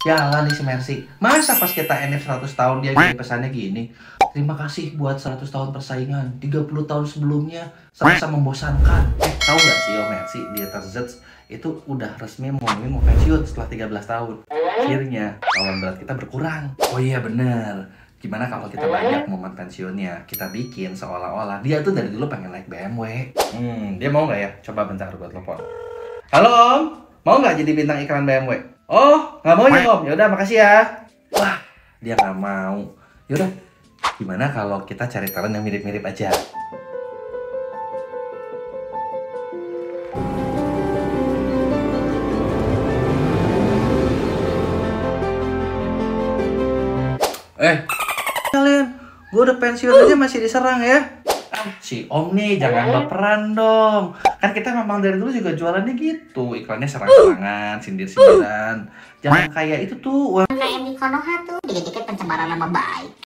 Jalan nih si Mercy. Masa pas kita NF 100 tahun dia pesannya gini. Terima kasih buat 100 tahun persaingan. 30 tahun sebelumnya sama-sama membosankan. Eh, tahu nggak sih Om Mercy, Dieter Zets itu udah resmi ngomongin mau pensiun setelah 13 tahun. Akhirnya lawan berat kita berkurang. Oh iya bener. Gimana kalau kita banyak momen pensiunnya? Kita bikin seolah-olah dia tuh dari dulu pengen naik BMW. Hmm, dia mau nggak ya? Coba bentar buat telepon. Halo Om, mau nggak jadi bintang iklan BMW? Oh, nggak mau ya Om? Yaudah, makasih ya. Wah, dia nggak mau. Yaudah, gimana kalau kita cari talent yang mirip-mirip aja? Eh, kalian, gue udah pensiun aja masih diserang ya. Si Om nih jangan baperan dong. Kan kita memang dari dulu juga jualannya gitu. Iklannya serang-serangan, sindir-sindiran. Jangan kayak itu tuh. kayak di Konoha tuh dikit-dikit pencemaran nama baik